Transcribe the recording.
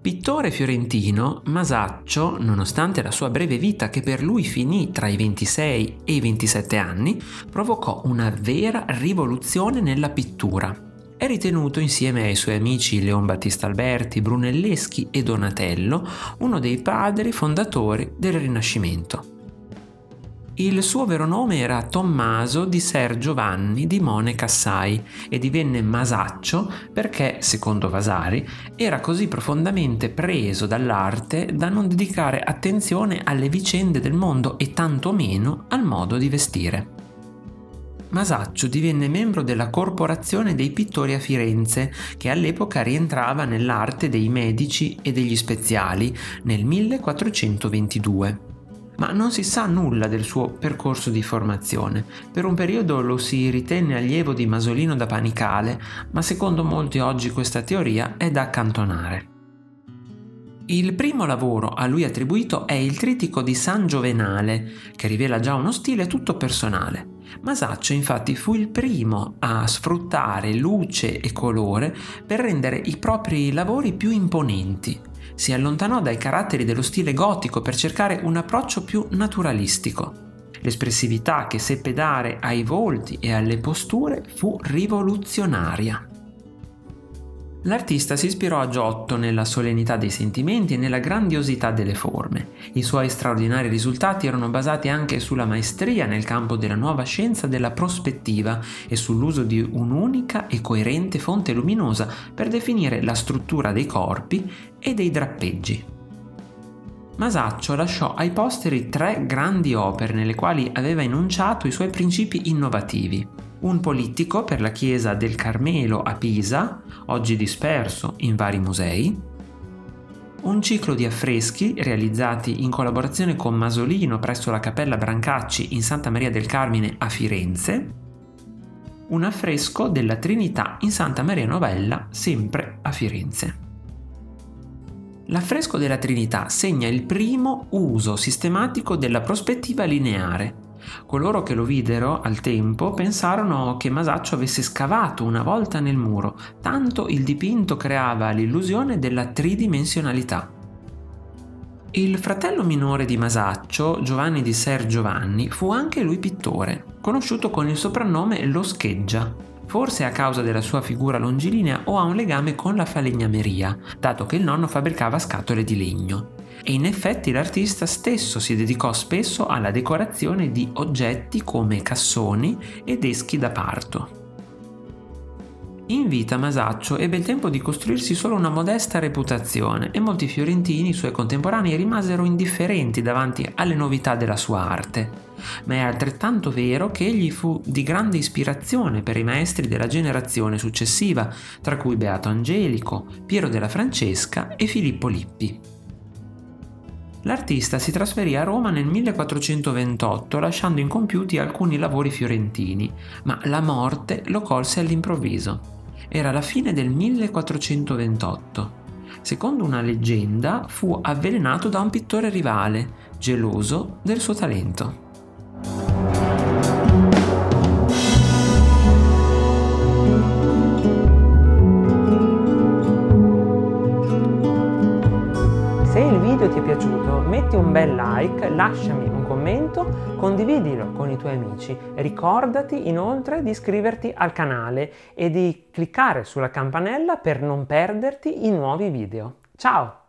Pittore fiorentino, Masaccio, nonostante la sua breve vita che per lui finì tra i 26 e i 27 anni, provocò una vera rivoluzione nella pittura. È ritenuto insieme ai suoi amici Leon Battista Alberti, Brunelleschi e Donatello uno dei padri fondatori del Rinascimento. Il suo vero nome era Tommaso di Ser Giovanni di Mone Cassai e divenne Masaccio perché, secondo Vasari, era così profondamente preso dall'arte da non dedicare attenzione alle vicende del mondo e tantomeno al modo di vestire. Masaccio divenne membro della Corporazione dei pittori a Firenze, che all'epoca rientrava nell'arte dei medici e degli speziali nel 1422 ma non si sa nulla del suo percorso di formazione. Per un periodo lo si ritenne allievo di Masolino da Panicale, ma secondo molti oggi questa teoria è da accantonare. Il primo lavoro a lui attribuito è il Tritico di San Giovenale, che rivela già uno stile tutto personale. Masaccio infatti fu il primo a sfruttare luce e colore per rendere i propri lavori più imponenti si allontanò dai caratteri dello stile gotico per cercare un approccio più naturalistico. L'espressività che seppe dare ai volti e alle posture fu rivoluzionaria. L'artista si ispirò a Giotto nella solennità dei sentimenti e nella grandiosità delle forme. I suoi straordinari risultati erano basati anche sulla maestria nel campo della nuova scienza della prospettiva e sull'uso di un'unica e coerente fonte luminosa per definire la struttura dei corpi e dei drappeggi. Masaccio lasciò ai posteri tre grandi opere nelle quali aveva enunciato i suoi principi innovativi un politico per la chiesa del Carmelo a Pisa, oggi disperso in vari musei, un ciclo di affreschi realizzati in collaborazione con Masolino presso la Cappella Brancacci in Santa Maria del Carmine a Firenze, un affresco della Trinità in Santa Maria Novella, sempre a Firenze. L'affresco della Trinità segna il primo uso sistematico della prospettiva lineare, Coloro che lo videro al tempo pensarono che Masaccio avesse scavato una volta nel muro, tanto il dipinto creava l'illusione della tridimensionalità. Il fratello minore di Masaccio, Giovanni di Ser Giovanni, fu anche lui pittore, conosciuto con il soprannome Lo Scheggia, forse a causa della sua figura longilinea o a un legame con la falegnameria, dato che il nonno fabbricava scatole di legno e in effetti l'artista stesso si dedicò spesso alla decorazione di oggetti come cassoni ed eschi da parto. In vita Masaccio ebbe il tempo di costruirsi solo una modesta reputazione e molti fiorentini suoi contemporanei rimasero indifferenti davanti alle novità della sua arte. Ma è altrettanto vero che egli fu di grande ispirazione per i maestri della generazione successiva, tra cui Beato Angelico, Piero della Francesca e Filippo Lippi. L'artista si trasferì a Roma nel 1428 lasciando incompiuti alcuni lavori fiorentini, ma la morte lo colse all'improvviso. Era la fine del 1428. Secondo una leggenda fu avvelenato da un pittore rivale, geloso del suo talento. Video ti è piaciuto metti un bel like, lasciami un commento, condividilo con i tuoi amici. Ricordati inoltre di iscriverti al canale e di cliccare sulla campanella per non perderti i nuovi video. Ciao!